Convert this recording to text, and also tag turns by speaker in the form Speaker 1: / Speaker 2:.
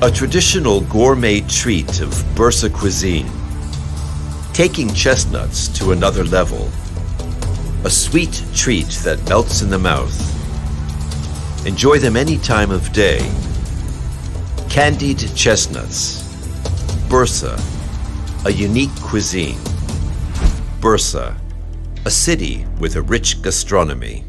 Speaker 1: A traditional gourmet treat of Bursa cuisine. Taking chestnuts to another level. A sweet treat that melts in the mouth. Enjoy them any time of day. Candied chestnuts. Bursa, a unique cuisine. Bursa, a city with a rich gastronomy.